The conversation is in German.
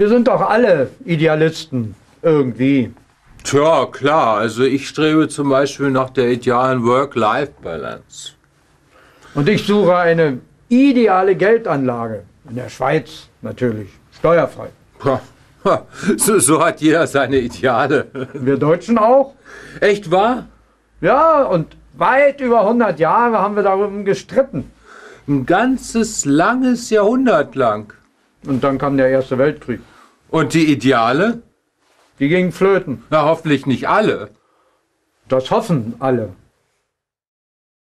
Wir sind doch alle Idealisten irgendwie. Tja, klar. Also ich strebe zum Beispiel nach der idealen Work-Life-Balance. Und ich suche eine ideale Geldanlage. In der Schweiz natürlich. Steuerfrei. Ha, ha, So, so hat jeder seine Ideale. Wir Deutschen auch. Echt wahr? Ja, und weit über 100 Jahre haben wir darum gestritten. Ein ganzes langes Jahrhundert lang. Und dann kam der Erste Weltkrieg. Und die Ideale? Die gingen flöten. Na, hoffentlich nicht alle. Das hoffen alle.